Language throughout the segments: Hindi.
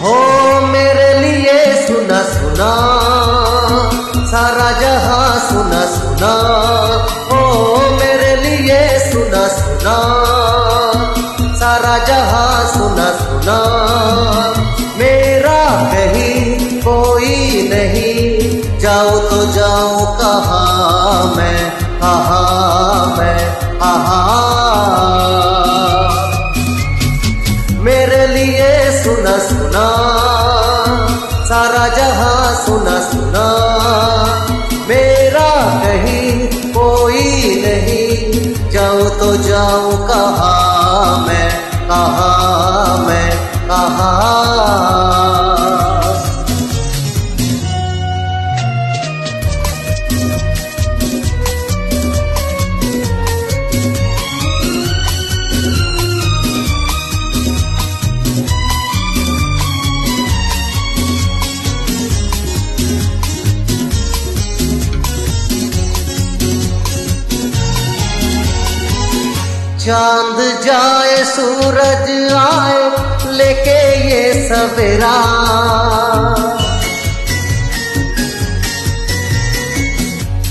हो मेरे लिए सुना सुना। सारा जहाँ सुना सुना। हो मेरे लिए सुना सुना। सारा जहाँ सुना सुना। मेरा कहीं कोई नहीं। जाओ तो जाओ कहा मैं कहा मैं, कहा तो जाऊँ कहा मैं कहा मैं कहा? चाँद जाए सूरज आए लेके ये सवेरा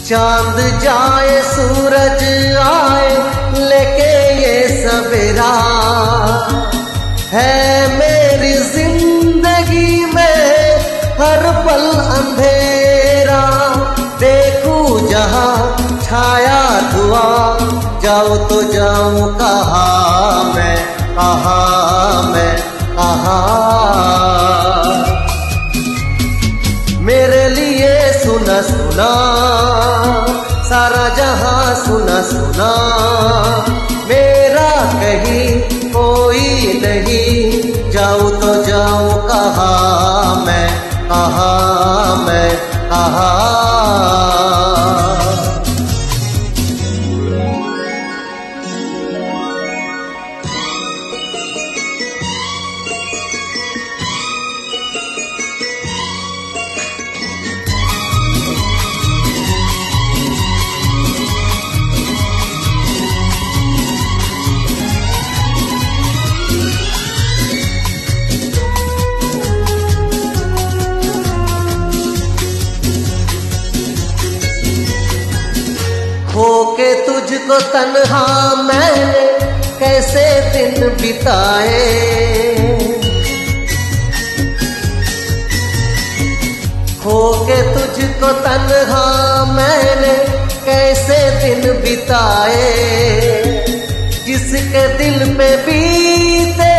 चाँद जाए जाओ तो जाऊँ कहा मैं कहा मैं, कहा। मेरे लिए सुना सुना, सारा जहाँ सुना सुना। मेरा कहीं कोई नहीं, जाऊँ तो जाऊँ कहा मैं कहा मैं, कहा। होके तुझको तन्हा मैंने कैसे दिन बिताए? होके तुझको तन्हा मैंने कैसे दिन बिताए? जिसके दिल पे बीते,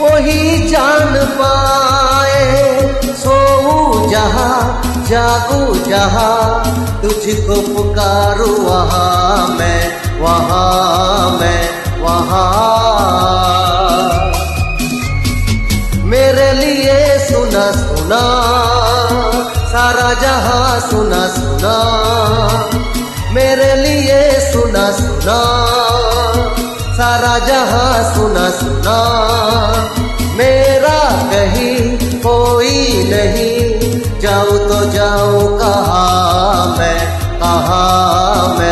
वही जान पाए जागू जहा, तुझको पुकारू वहाँ, मैं वहाँ मैं वहाँ। मेरे लिए सुना सुना, सारा जहाँ सुना सुना। मेरे लिए सुना सुना, सारा जहाँ सुना सुना। मेरा जाऊँ कहा मैं कहा मैं